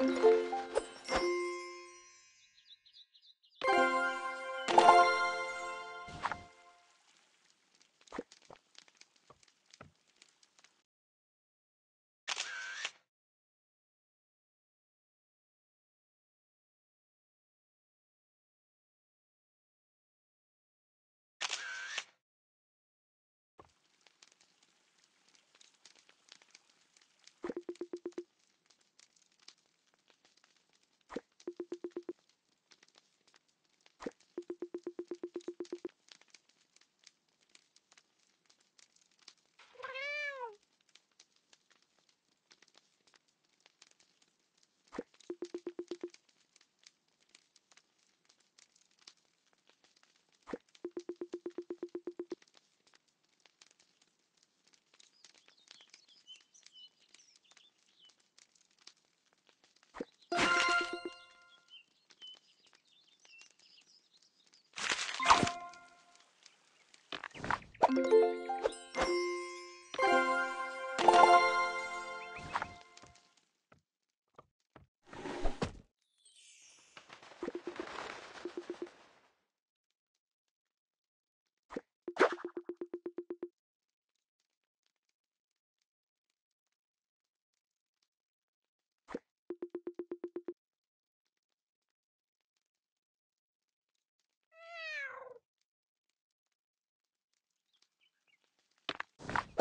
うん。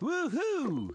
Woohoo!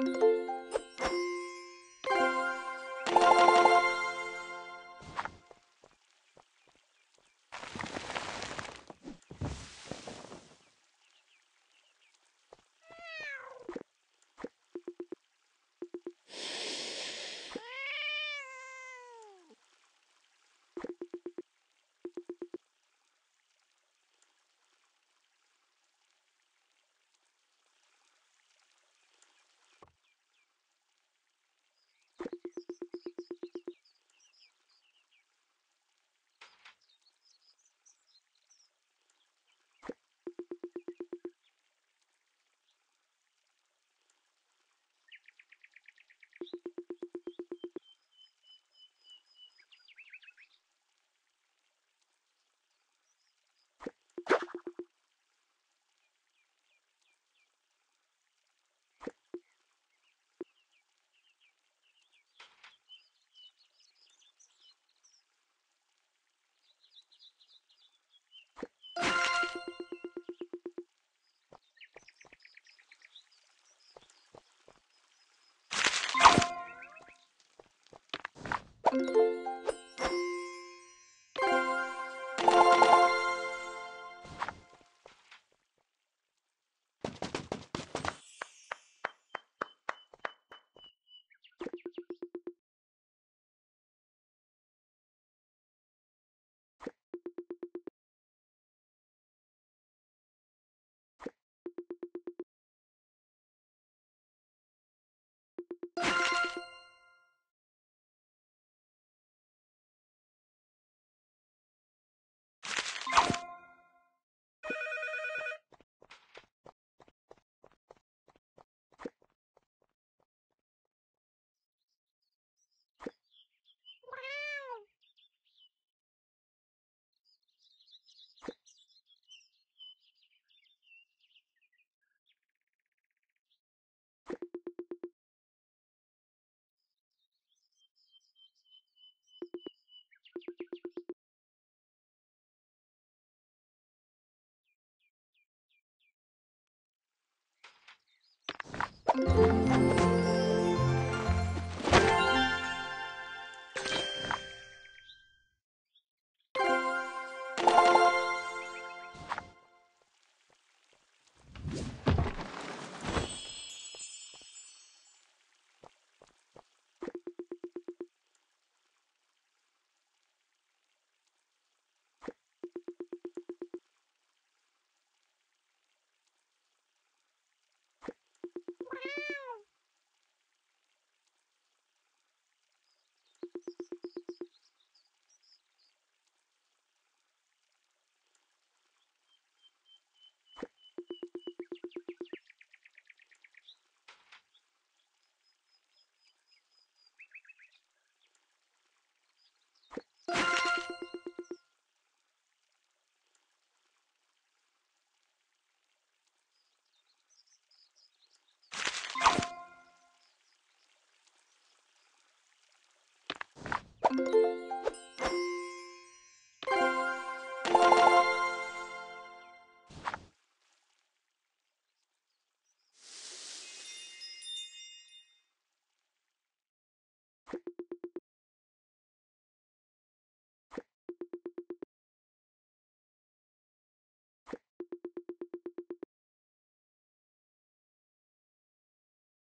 Música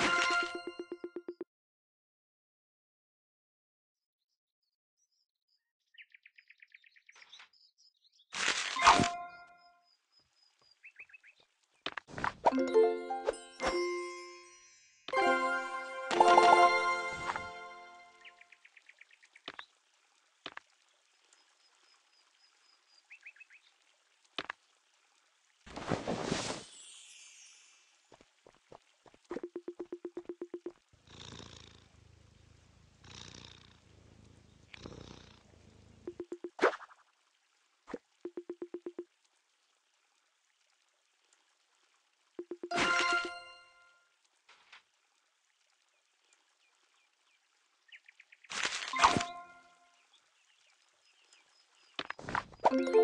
you Thank you.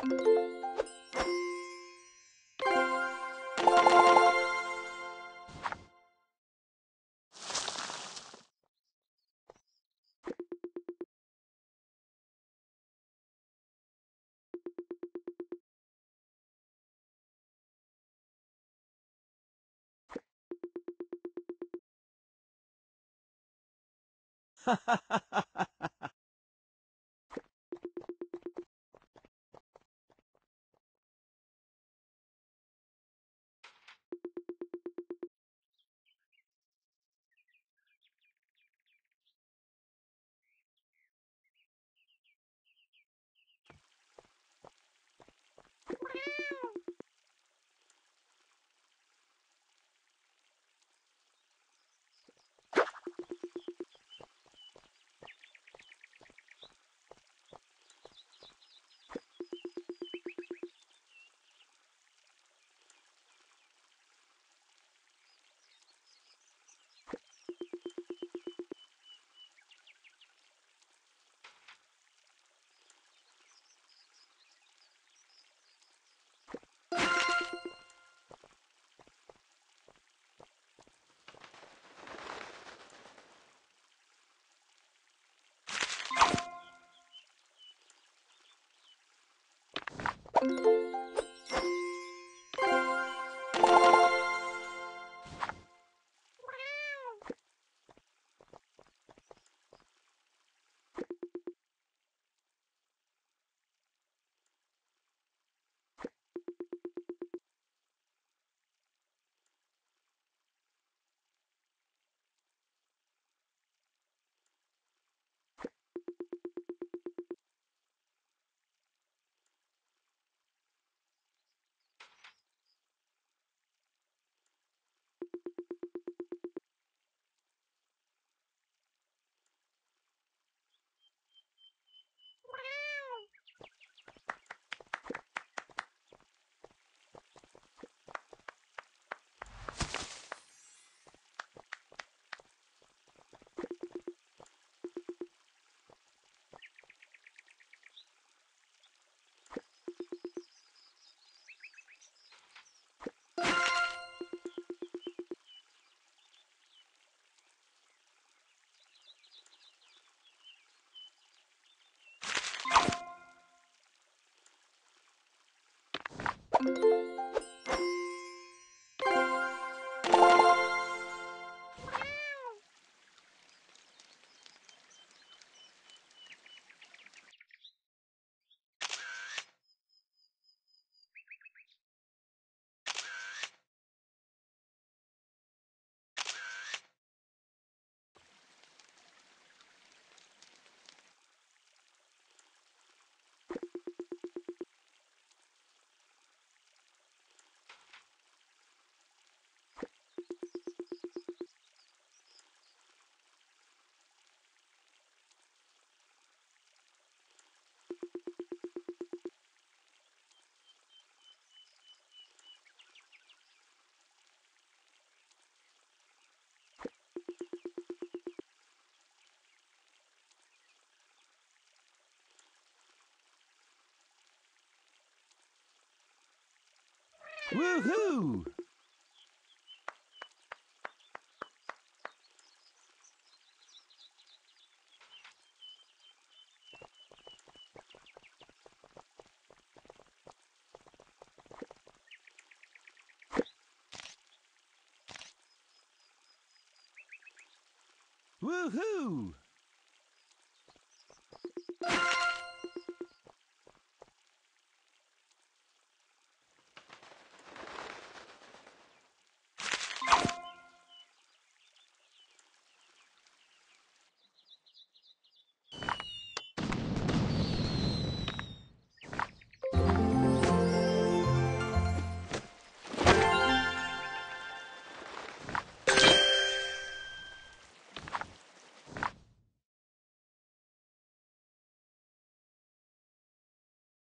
Ha ha ha ha Woohoo!